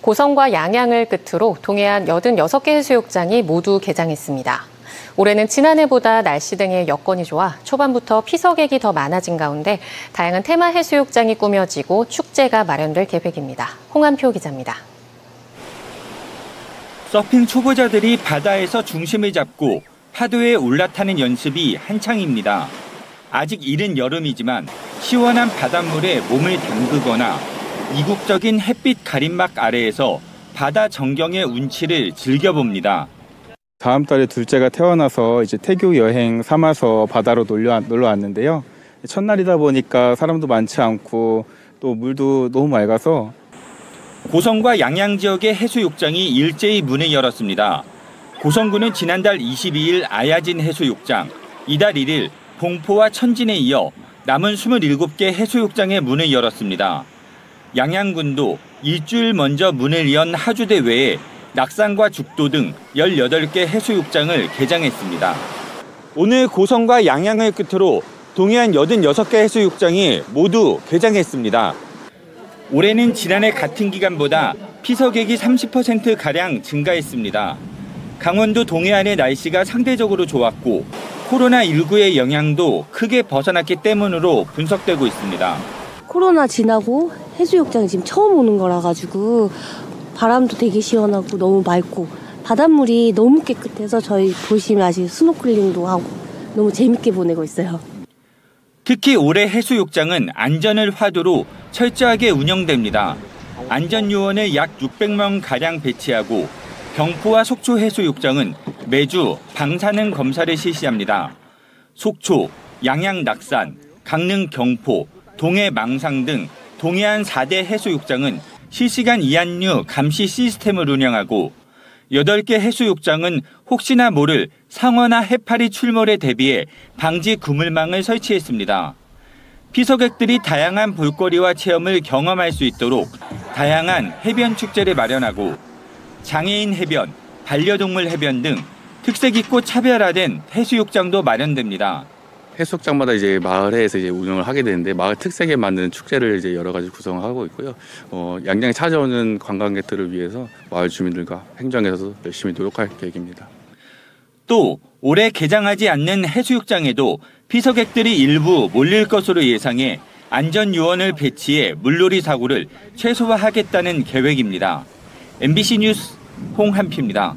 고성과 양양을 끝으로 동해안 86개 해수욕장이 모두 개장했습니다. 올해는 지난해보다 날씨 등의 여건이 좋아 초반부터 피서객이 더 많아진 가운데 다양한 테마 해수욕장이 꾸며지고 축제가 마련될 계획입니다. 홍한표 기자입니다. 서핑 초보자들이 바다에서 중심을 잡고 파도에 올라타는 연습이 한창입니다. 아직 이른 여름이지만 시원한 바닷물에 몸을 담그거나 이국적인 햇빛 가림막 아래에서 바다 전경의 운치를 즐겨봅니다. 다음 달에 둘째가 태어나서 이제 태교 여행 삼아서 바다로 놀러, 놀러 왔는데요. 첫날이다 보니까 사람도 많지 않고 또 물도 너무 맑아서 고성과 양양 지역의 해수욕장이 일제히 문을 열었습니다. 고성군은 지난달 22일 아야진 해수욕장, 이달 1일 봉포와 천진에 이어 남은 27개 해수욕장의 문을 열었습니다. 양양군도 일주일 먼저 문을 연 하주대 외에 낙산과 죽도 등 18개 해수욕장을 개장했습니다. 오늘 고성과 양양을 끝으로 동해안 86개 해수욕장이 모두 개장했습니다. 올해는 지난해 같은 기간보다 피서객이 30%가량 증가했습니다. 강원도 동해안의 날씨가 상대적으로 좋았고 코로나19의 영향도 크게 벗어났기 때문으로 분석되고 있습니다. 코로나 지나고 해수욕장 지금 처음 오는 거라 가지고 바람도 되게 시원하고 너무 맑고 바닷물이 너무 깨끗해서 저희 보시면 아직 스노클링도 하고 너무 재밌게 보내고 있어요. 특히 올해 해수욕장은 안전을 화두로 철저하게 운영됩니다. 안전요원을 약 600명 가량 배치하고 경포와 속초 해수욕장은 매주 방사능 검사를 실시합니다. 속초, 양양 낙산, 강릉 경포, 동해 망상 등 동해안 4대 해수욕장은 실시간 이안류 감시 시스템을 운영하고 8개 해수욕장은 혹시나 모를 상어나 해파리 출몰에 대비해 방지 그물망을 설치했습니다. 피서객들이 다양한 볼거리와 체험을 경험할 수 있도록 다양한 해변 축제를 마련하고 장애인 해변, 반려동물 해변 등 특색 있고 차별화된 해수욕장도 마련됩니다. 해수욕장마다 이제 마을에서 이제 운영을 하게 되는데 마을 특색에 맞는 축제를 이제 여러 가지 구성하고 있고요. 어, 양양에 찾아오는 관광객들을 위해서 마을 주민들과 행정에서 열심히 노력할 계획입니다. 또 올해 개장하지 않는 해수욕장에도 피서객들이 일부 몰릴 것으로 예상해 안전 요원을 배치해 물놀이 사고를 최소화하겠다는 계획입니다. MBC 뉴스 홍한표입니다.